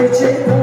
You're